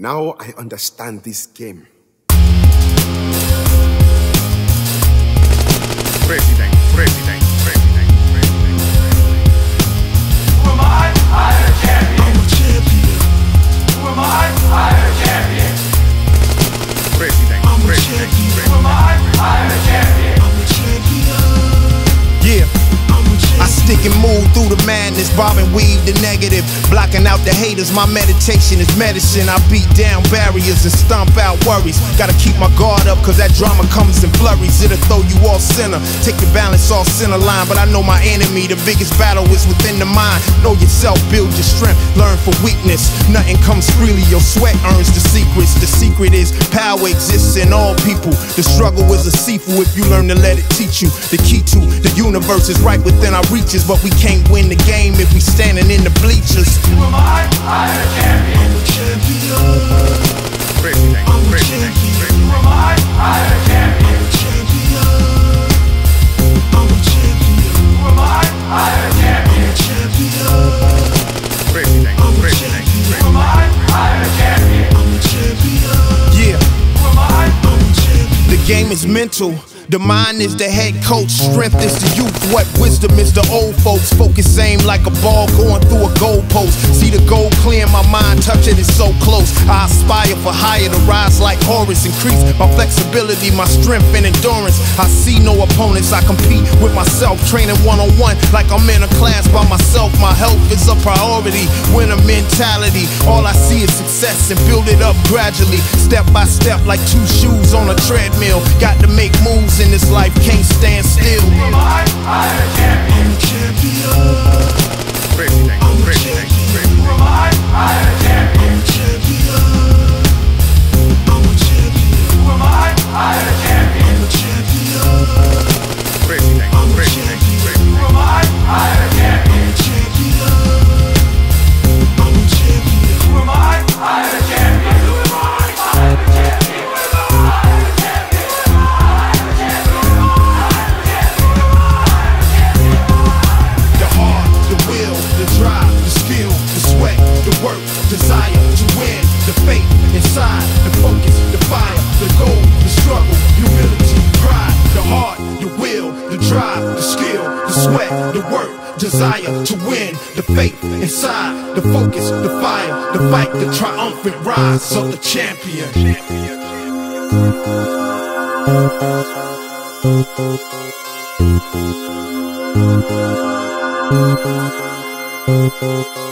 Now I understand this game. Stick and move through the madness, bob and weave the negative, blocking out the haters. My meditation is medicine. I beat down barriers and stomp out worries. Gotta keep my guard up, cause that drama comes in flurries. It'll throw you off center, take your balance off center line. But I know my enemy, the biggest battle is within the mind. Know yourself, build your strength, learn for weakness. Nothing comes freely, your sweat earns the secrets. The secret is power exists in all people. The struggle is a seafood if you learn to let it teach you. The key to the universe is right within our reaches, but we can't win the game if we standing in the bleachers. Who am I? I am a champion. I'm a champion. I'm a champion. Who am I? I'm a champion. I'm a champion. Who am I? I'm a champion. I'm a champion. Who am I? I am a champion. I'm a champion. Yeah. Who am I? I'm a champion. The game is mental. The mind is the head coach, strength is the youth, what wisdom is the old folks. Focus aim like a ball going through a goalpost. See the goal clear in my mind, touch it, it's so close. I aspire for higher to rise like Horus, increase my flexibility, my strength and endurance. I see no opponents, I compete with myself, training one on one like I'm in a class by myself. My health is a priority, winner mentality. All I see is success and build it up gradually, step by step, like two shoes on a treadmill. Got to make moves in this life, can't stand still. Work, desire to win, the faith inside, the focus, the fire, the goal, the struggle, humility, pride. The heart, the will, the drive, the skill, the sweat, the work, desire to win, the faith inside, the focus, the fire, the fight, the triumphant rise of the champion. You.